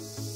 Bye.